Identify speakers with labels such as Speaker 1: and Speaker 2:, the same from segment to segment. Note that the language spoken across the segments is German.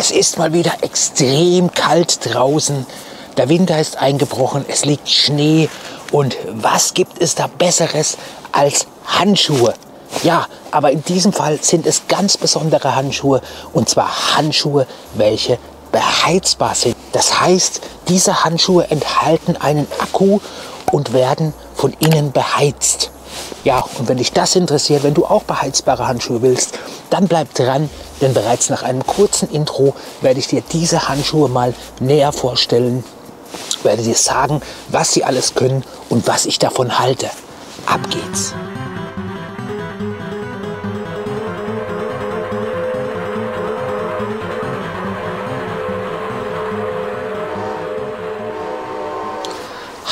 Speaker 1: Es ist mal wieder extrem kalt draußen. Der Winter ist eingebrochen, es liegt Schnee. Und was gibt es da Besseres als Handschuhe? Ja, aber in diesem Fall sind es ganz besondere Handschuhe. Und zwar Handschuhe, welche beheizbar sind. Das heißt, diese Handschuhe enthalten einen Akku und werden von innen beheizt. Ja, und wenn dich das interessiert, wenn du auch beheizbare Handschuhe willst, dann bleib dran, denn bereits nach einem kurzen Intro werde ich dir diese Handschuhe mal näher vorstellen, werde dir sagen, was sie alles können und was ich davon halte. Ab geht's!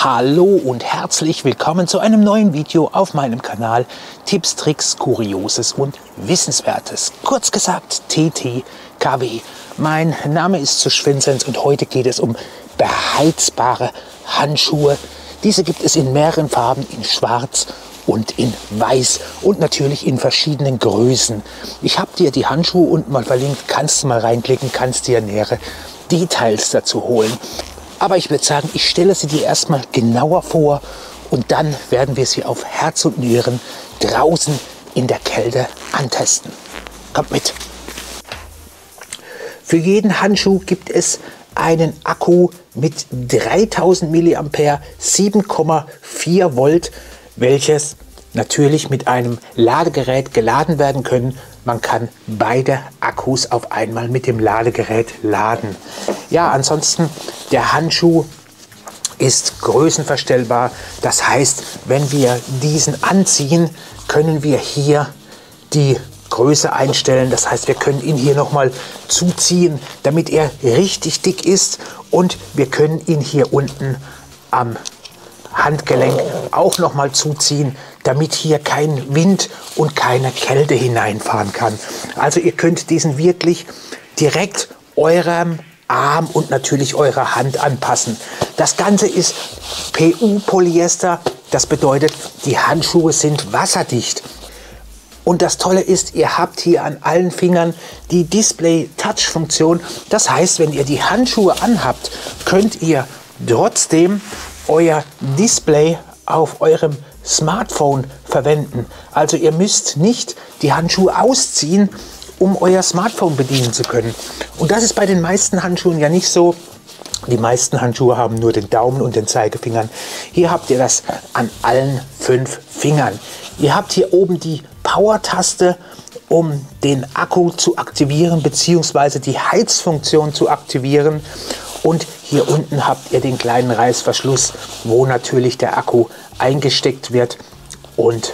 Speaker 1: Hallo und herzlich willkommen zu einem neuen Video auf meinem Kanal Tipps, Tricks, Kurioses und Wissenswertes. Kurz gesagt TTKW. Mein Name ist zu Schwinzens und heute geht es um beheizbare Handschuhe. Diese gibt es in mehreren Farben, in schwarz und in weiß und natürlich in verschiedenen Größen. Ich habe dir die Handschuhe unten mal verlinkt, kannst du mal reinklicken, kannst dir nähere Details dazu holen. Aber ich würde sagen, ich stelle sie dir erstmal genauer vor und dann werden wir sie auf Herz und Nieren draußen in der Kälte antesten. Kommt mit! Für jeden Handschuh gibt es einen Akku mit 3000 mAh, 7,4 Volt, welches natürlich mit einem Ladegerät geladen werden können. Man kann beide Akkus auf einmal mit dem Ladegerät laden. Ja, ansonsten der Handschuh ist größenverstellbar. Das heißt, wenn wir diesen anziehen, können wir hier die Größe einstellen. Das heißt, wir können ihn hier nochmal zuziehen, damit er richtig dick ist. Und wir können ihn hier unten am Handgelenk auch nochmal zuziehen, damit hier kein Wind und keine Kälte hineinfahren kann. Also ihr könnt diesen wirklich direkt eurem Arm und natürlich eurer Hand anpassen. Das Ganze ist PU-Polyester. Das bedeutet, die Handschuhe sind wasserdicht. Und das Tolle ist, ihr habt hier an allen Fingern die Display-Touch-Funktion. Das heißt, wenn ihr die Handschuhe anhabt, könnt ihr trotzdem euer Display auf eurem Smartphone verwenden. Also ihr müsst nicht die Handschuhe ausziehen, um euer Smartphone bedienen zu können. Und das ist bei den meisten Handschuhen ja nicht so. Die meisten Handschuhe haben nur den Daumen und den Zeigefingern. Hier habt ihr das an allen fünf Fingern. Ihr habt hier oben die Power-Taste, um den Akku zu aktivieren bzw. die Heizfunktion zu aktivieren. Und hier unten habt ihr den kleinen Reißverschluss, wo natürlich der Akku eingesteckt wird und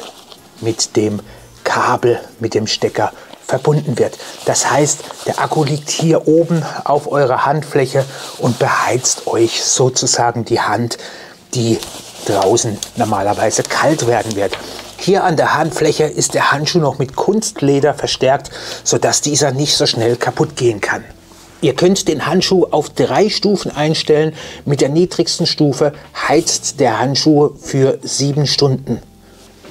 Speaker 1: mit dem Kabel, mit dem Stecker verbunden wird. Das heißt, der Akku liegt hier oben auf eurer Handfläche und beheizt euch sozusagen die Hand, die draußen normalerweise kalt werden wird. Hier an der Handfläche ist der Handschuh noch mit Kunstleder verstärkt, sodass dieser nicht so schnell kaputt gehen kann. Ihr könnt den Handschuh auf drei Stufen einstellen. Mit der niedrigsten Stufe heizt der Handschuh für sieben Stunden.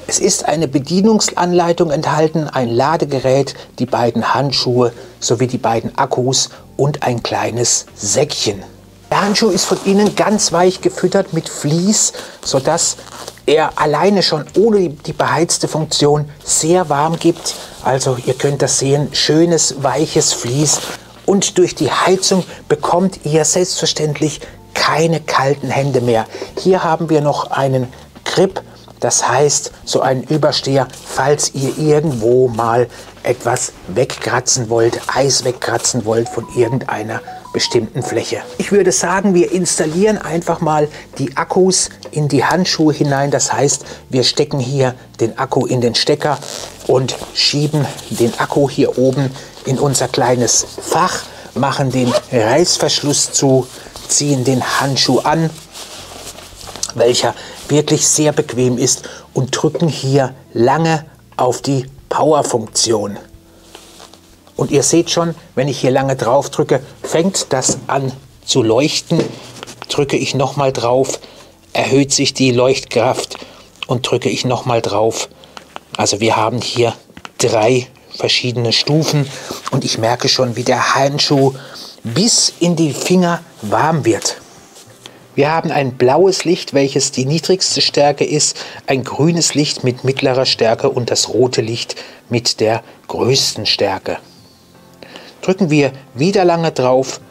Speaker 1: Es ist eine Bedienungsanleitung enthalten, ein Ladegerät, die beiden Handschuhe sowie die beiden Akkus und ein kleines Säckchen. Der Handschuh ist von innen ganz weich gefüttert mit Vlies, sodass er alleine schon ohne die beheizte Funktion sehr warm gibt. Also ihr könnt das sehen, schönes weiches Vlies und durch die Heizung bekommt ihr selbstverständlich keine kalten Hände mehr. Hier haben wir noch einen Grip, das heißt so einen Übersteher, falls ihr irgendwo mal etwas wegkratzen wollt, Eis wegkratzen wollt von irgendeiner bestimmten Fläche. Ich würde sagen, wir installieren einfach mal die Akkus in die Handschuhe hinein. Das heißt, wir stecken hier den Akku in den Stecker und schieben den Akku hier oben in unser kleines Fach, machen den Reißverschluss zu, ziehen den Handschuh an, welcher wirklich sehr bequem ist und drücken hier lange auf die Power-Funktion. Und ihr seht schon, wenn ich hier lange drauf drücke, fängt das an zu leuchten. Drücke ich nochmal drauf, erhöht sich die Leuchtkraft und drücke ich nochmal drauf. Also wir haben hier drei verschiedene Stufen und ich merke schon, wie der Handschuh bis in die Finger warm wird. Wir haben ein blaues Licht, welches die niedrigste Stärke ist, ein grünes Licht mit mittlerer Stärke und das rote Licht mit der größten Stärke. Drücken wir wieder lange drauf,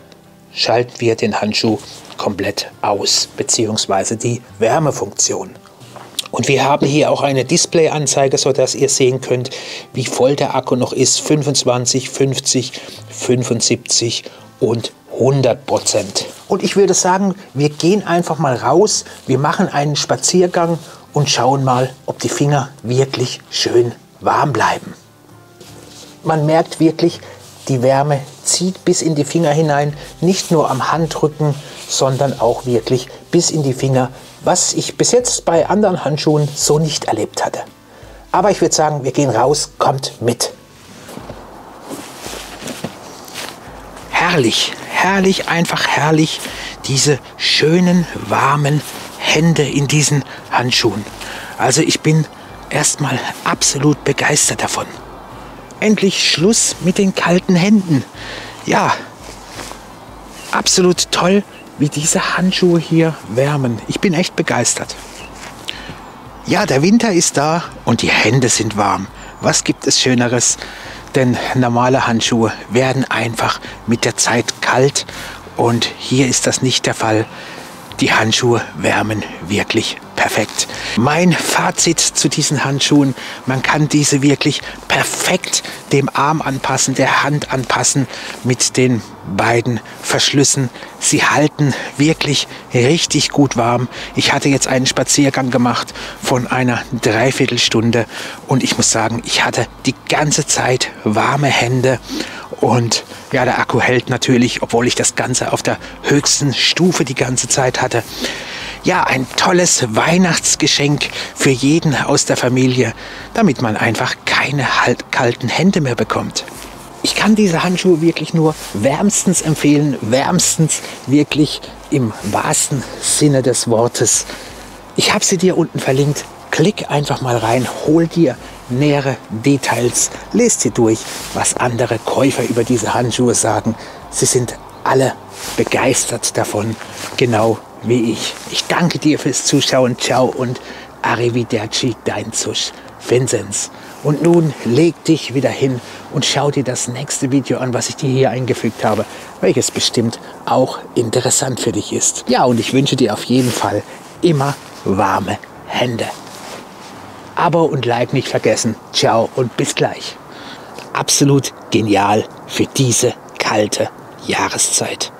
Speaker 1: schalten wir den Handschuh komplett aus, beziehungsweise die Wärmefunktion. Und wir haben hier auch eine Displayanzeige, sodass ihr sehen könnt, wie voll der Akku noch ist. 25, 50, 75 und 100 Prozent. Und ich würde sagen, wir gehen einfach mal raus, wir machen einen Spaziergang und schauen mal, ob die Finger wirklich schön warm bleiben. Man merkt wirklich, die Wärme zieht bis in die Finger hinein, nicht nur am Handrücken, sondern auch wirklich bis in die Finger, was ich bis jetzt bei anderen Handschuhen so nicht erlebt hatte. Aber ich würde sagen, wir gehen raus, kommt mit. Herrlich, herrlich, einfach herrlich, diese schönen, warmen Hände in diesen Handschuhen. Also ich bin erstmal absolut begeistert davon. Endlich Schluss mit den kalten Händen. Ja, absolut toll, wie diese Handschuhe hier wärmen. Ich bin echt begeistert. Ja, der Winter ist da und die Hände sind warm. Was gibt es Schöneres? Denn normale Handschuhe werden einfach mit der Zeit kalt und hier ist das nicht der Fall. Die Handschuhe wärmen wirklich perfekt. Mein Fazit zu diesen Handschuhen, man kann diese wirklich perfekt dem Arm anpassen, der Hand anpassen mit den beiden Verschlüssen. Sie halten wirklich richtig gut warm. Ich hatte jetzt einen Spaziergang gemacht von einer Dreiviertelstunde und ich muss sagen, ich hatte die ganze Zeit warme Hände und ja, der Akku hält natürlich, obwohl ich das Ganze auf der höchsten Stufe die ganze Zeit hatte ja, ein tolles Weihnachtsgeschenk für jeden aus der Familie, damit man einfach keine halt kalten Hände mehr bekommt. Ich kann diese Handschuhe wirklich nur wärmstens empfehlen, wärmstens wirklich im wahrsten Sinne des Wortes. Ich habe sie dir unten verlinkt. Klick einfach mal rein, hol dir nähere Details, lest dir durch, was andere Käufer über diese Handschuhe sagen. Sie sind alle begeistert davon, genau wie ich. Ich danke dir fürs Zuschauen. Ciao und Arrivederci, dein Zusch Vinzenz. Und nun leg dich wieder hin und schau dir das nächste Video an, was ich dir hier eingefügt habe, welches bestimmt auch interessant für dich ist. Ja, und ich wünsche dir auf jeden Fall immer warme Hände. Abo und Like nicht vergessen. Ciao und bis gleich. Absolut genial für diese kalte Jahreszeit.